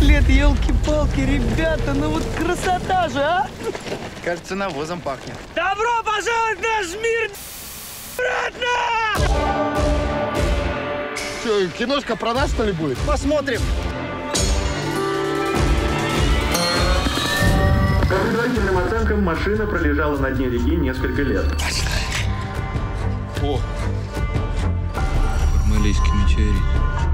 след, елки-палки, ребята, ну вот красота же, а? Кажется, навозом пахнет. Добро пожаловать в наш мир, Что, киношка про нас, что ли, будет? Посмотрим. По предварительным оценкам, машина пролежала на дне реки несколько лет. Малийский метеорит.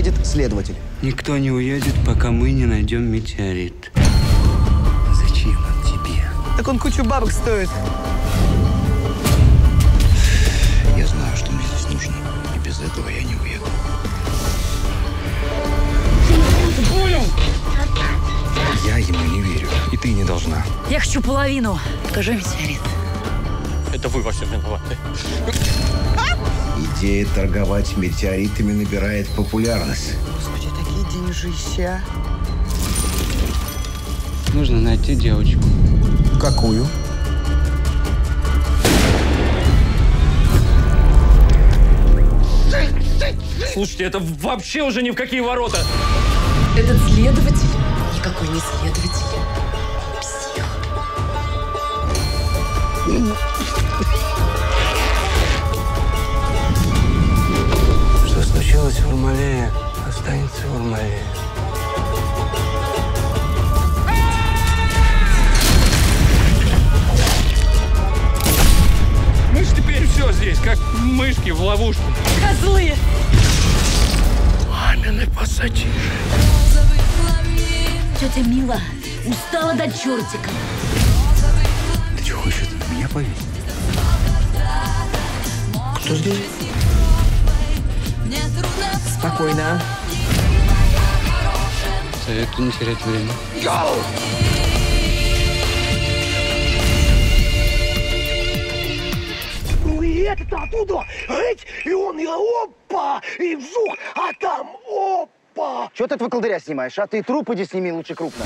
К нам едет следователь. Никто не уедет, пока мы не найдем метеорит. Зачем он тебе? Так он кучу бабок стоит. Я знаю, что мне здесь нужно. И без этого я не уеду. Я ему не верю. И ты не должна. Я хочу половину. Покажи метеорит. Идея торговать метеоритами набирает популярность. Господи, такие деньжища. Нужно найти девочку. Какую? Слушайте, это вообще уже ни в какие ворота. Этот следователь никакой не следователь. Псих. Случилось в Урмалее, останется в Урмалее. Мы же теперь все здесь, как мышки в ловушке. Козлы! Мамины пассатижи. Тетя Мила устала до чертика. Ты что, хочешь меня повесить? Кто здесь? Спокойно. Советую не терять время. Ну и это оттуда, эть, и он, и опа, и вжух, а там опа. Чего ты этого колдыря снимаешь, а? Ты трупы иди сними лучше крупно.